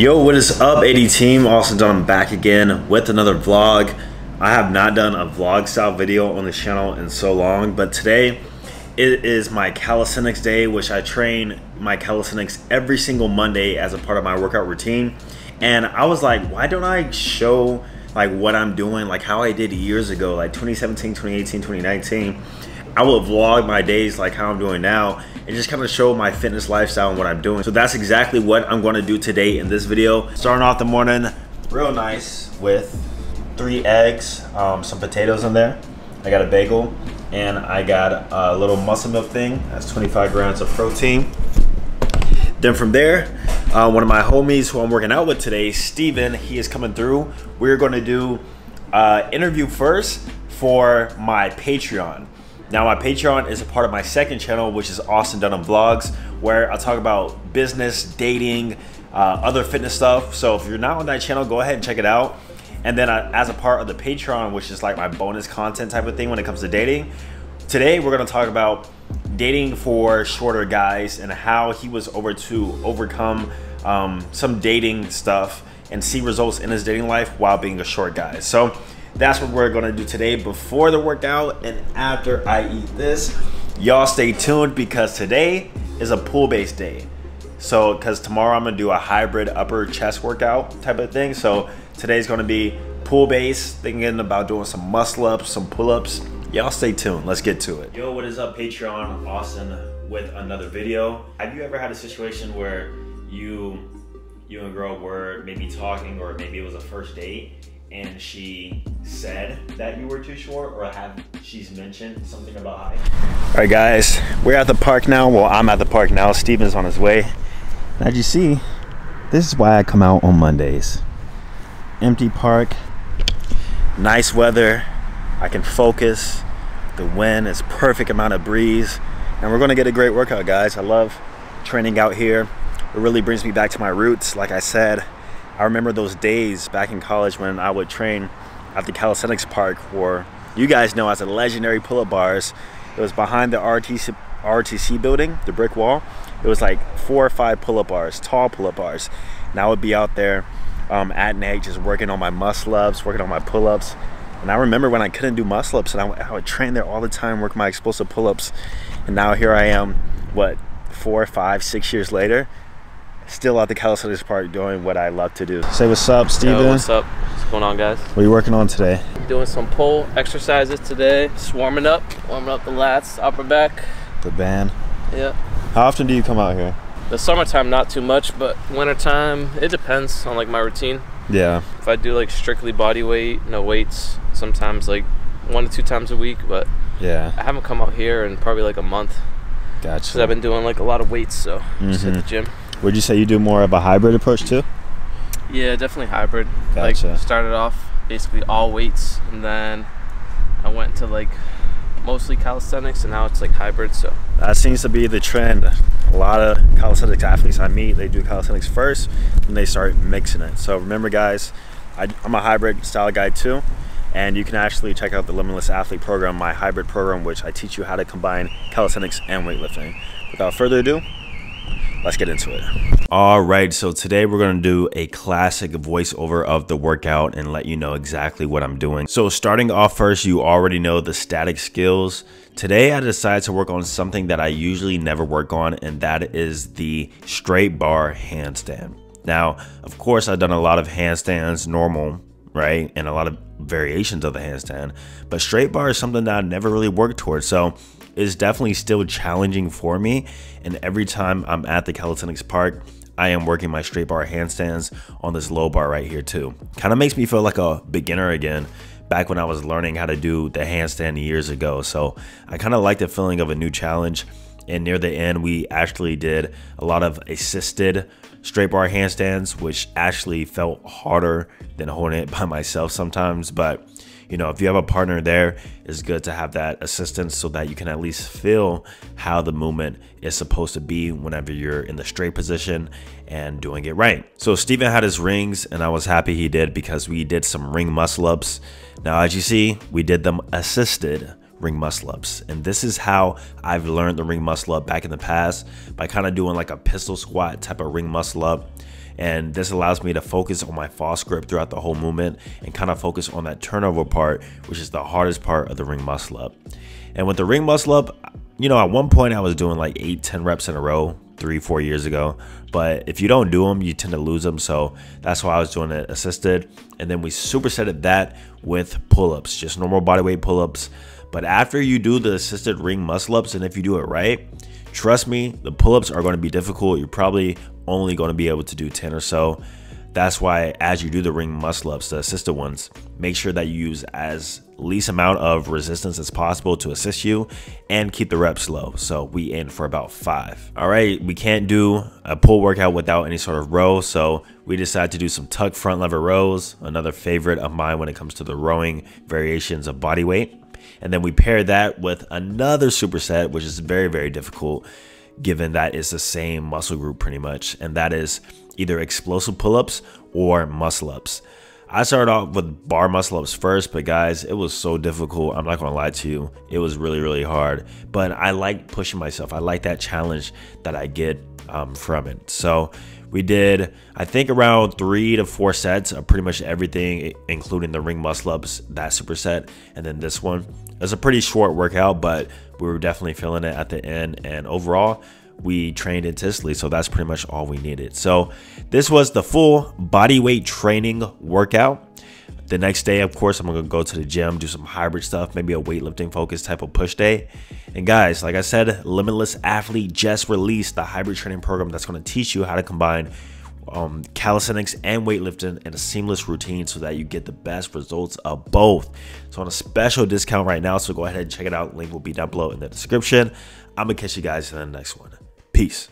Yo, what is up, AD team? Austin Dunham back again with another vlog. I have not done a vlog style video on the channel in so long, but today it is my calisthenics day, which I train my calisthenics every single Monday as a part of my workout routine. And I was like, why don't I show like what I'm doing, like how I did years ago, like 2017, 2018, 2019. I will vlog my days like how I'm doing now and just kind of show my fitness lifestyle and what I'm doing. So that's exactly what I'm going to do today in this video. Starting off the morning real nice with three eggs, um, some potatoes in there. I got a bagel and I got a little muscle milk thing. That's 25 grams of protein. Then from there, uh, one of my homies who I'm working out with today, Steven, he is coming through. We're going to do uh, interview first for my Patreon. Now, my Patreon is a part of my second channel, which is Austin Dunham Vlogs, where I talk about business, dating, uh, other fitness stuff. So if you're not on that channel, go ahead and check it out. And then uh, as a part of the Patreon, which is like my bonus content type of thing when it comes to dating, today we're gonna talk about dating for shorter guys and how he was over to overcome um, some dating stuff and see results in his dating life while being a short guy. So that's what we're gonna do today before the workout and after I eat this. Y'all stay tuned because today is a pull-based day. So, because tomorrow I'm gonna do a hybrid upper chest workout type of thing. So today's gonna be pull base, thinking about doing some muscle ups, some pull ups. Y'all stay tuned. Let's get to it. Yo, what is up, Patreon? Austin with another video. Have you ever had a situation where you, you and girl were maybe talking, or maybe it was a first date, and she said that you were too short or have she's mentioned something about height? All right, guys, we're at the park now. Well, I'm at the park now. Steven's on his way. As you see, this is why I come out on Mondays. Empty park, nice weather. I can focus. The wind is perfect amount of breeze. And we're gonna get a great workout, guys. I love training out here. It really brings me back to my roots. Like I said, I remember those days back in college when I would train at the calisthenics park where you guys know as the legendary pull-up bars. It was behind the RTC, RTC building, the brick wall. It was like four or five pull-up bars, tall pull-up bars. And I would be out there um, at night just working on my muscle-ups, working on my pull-ups. And I remember when I couldn't do muscle-ups and I, I would train there all the time, work my explosive pull-ups. And now here I am, what, four, five, six years later, still at the Calisthenics Park doing what I love to do. Say what's up, Steven. Yo, what's up? What's going on, guys? What are you working on today? Doing some pull exercises today. Just warming up, warming up the lats, upper back. The band. Yeah. How often do you come out here? The summertime, not too much, but wintertime, it depends on like my routine. Yeah. If I do like strictly body weight, no weights, sometimes like one to two times a week, but yeah, I haven't come out here in probably like a month. Gotcha. Because I've been doing like a lot of weights, so mm-hmm. just hit the gym. Would you say you do more of a hybrid approach too? Yeah, definitely hybrid. Gotcha. Like started off basically all weights, and then I went to like mostly calisthenics, and now it's like hybrid. So that seems to be the trend. A lot of calisthenics athletes I meet, they do calisthenics first, and they start mixing it. So remember, guys, I, I'm a hybrid style guy too and you can actually check out the Limitless Athlete program, my hybrid program, which I teach you how to combine calisthenics and weightlifting. Without further ado, let's get into it. All right, so today we're gonna do a classic voiceover of the workout and let you know exactly what I'm doing. So starting off first, you already know the static skills. Today I decided to work on something that I usually never work on and that is the straight bar handstand. Now, of course, I've done a lot of handstands normal, right? And a lot of variations of the handstand, but straight bar is something that I never really worked towards. So it's definitely still challenging for me. And every time I'm at the calisthenics park, I am working my straight bar handstands on this low bar right here too. Kind of makes me feel like a beginner again back when I was learning how to do the handstand years ago. So I kind of like the feeling of a new challenge. And near the end, we actually did a lot of assisted straight bar handstands, which actually felt harder than holding it by myself sometimes. But you know, if you have a partner there, it's good to have that assistance so that you can at least feel how the movement is supposed to be whenever you're in the straight position and doing it right. So Steven had his rings and I was happy he did because we did some ring muscle ups. Now, as you see, we did them assisted ring muscle ups. And this is how I've learned the ring muscle up back in the past by kind of doing like a pistol squat type of ring muscle up And this allows me to focus on my false grip throughout the whole movement and kind of focus on that turnover part, which is the hardest part of the ring muscle up. And with the ring muscle up, you know, at one point I was doing like eight, 10 reps in a row three, four years ago. But if you don't do them, you tend to lose them. So that's why I was doing it assisted. And then we supersetted that with pull ups, just normal bodyweight pull ups. But after you do the assisted ring muscle ups, and if you do it right, trust me, the pull ups are going to be difficult. You're probably only going to be able to do 10 or so. That's why as you do the ring muscle ups, the assisted ones, make sure that you use as least amount of resistance as possible to assist you and keep the reps low. So we aim for about five. All right, we can't do a pull workout without any sort of row. So we decided to do some tuck front lever rows, another favorite of mine when it comes to the rowing variations of body weight. And then we pair that with another superset, which is very, very difficult given that it's the same muscle group pretty much. And that is either explosive pull-ups or muscle ups. I started off with bar muscle ups first, but guys, it was so difficult. I'm not gonna lie to you. It was really, really hard. But I like pushing myself. I like that challenge that I get um, from it. So we did, I think, around three to four sets of pretty much everything, including the ring muscle ups, that superset, and then this one. It was a pretty short workout, but we were definitely feeling it at the end. And overall, we trained intensely. So that's pretty much all we needed. So this was the full body weight training workout. The next day, of course, I'm gonna go to the gym, do some hybrid stuff, maybe a weightlifting focused type of push day. And guys, like I said, Limitless Athlete just released the hybrid training program that's gonna teach you how to combine um, calisthenics and weightlifting in a seamless routine so that you get the best results of both. So on a special discount right now, so go ahead and check it out. Link will be down below in the description. I'm gonna catch you guys in the next one. Peace.